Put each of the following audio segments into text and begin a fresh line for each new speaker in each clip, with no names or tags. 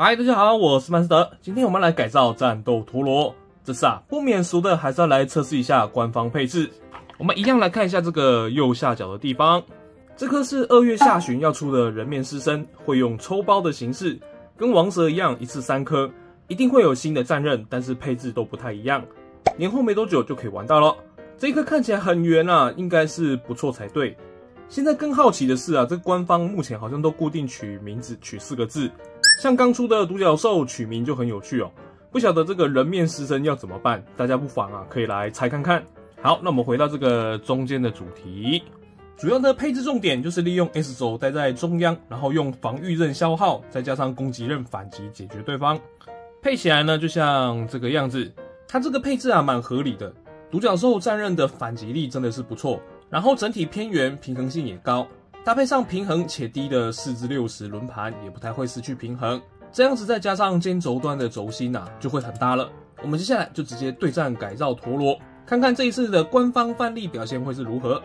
嗨，大家好，我是曼斯德。今天我们来改造战斗陀螺。这次啊，不免俗的还是要来测试一下官方配置。我们一样来看一下这个右下角的地方，这颗是二月下旬要出的人面狮身，会用抽包的形式，跟王蛇一样，一次三颗，一定会有新的战刃，但是配置都不太一样。年后没多久就可以玩到了。这一颗看起来很圆啊，应该是不错才对。现在更好奇的是啊，这官方目前好像都固定取名字，取四个字。像刚出的独角兽取名就很有趣哦，不晓得这个人面狮身要怎么办？大家不妨啊可以来猜看看。好，那我们回到这个中间的主题，主要的配置重点就是利用 S 轴待在中央，然后用防御刃消耗，再加上攻击刃反击解决对方。配起来呢就像这个样子，它这个配置啊蛮合理的。独角兽战刃的反击力真的是不错，然后整体偏圆，平衡性也高。搭配上平衡且低的四至六十轮盘，也不太会失去平衡。这样子再加上肩轴端的轴心啊，就会很搭了。我们接下来就直接对战改造陀螺，看看这一次的官方范例表现会是如何。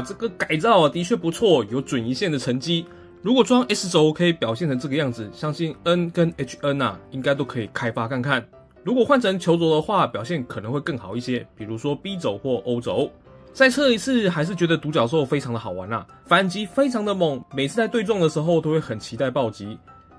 这个改造啊的确不错，有准一线的成绩。如果装 S 轴可以表现成这个样子，相信 N 跟 HN 啊，应该都可以开发看看。如果换成球轴的话，表现可能会更好一些，比如说 B 轴或 O 轴。再测一次，还是觉得独角兽非常的好玩啊，反击非常的猛，每次在对撞的时候都会很期待暴击。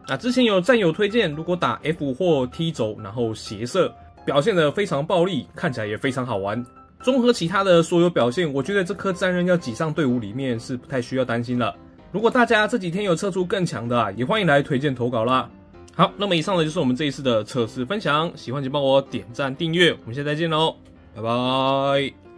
那之前有战友推荐，如果打 F 或 T 轴，然后斜射，表现的非常暴力，看起来也非常好玩。综合其他的所有表现，我觉得这颗战刃要挤上队伍里面是不太需要担心了。如果大家这几天有测出更强的啊，也欢迎来推荐投稿啦。好，那么以上呢就是我们这一次的测试分享，喜欢请帮我点赞订阅，我们下次再见喽，拜拜。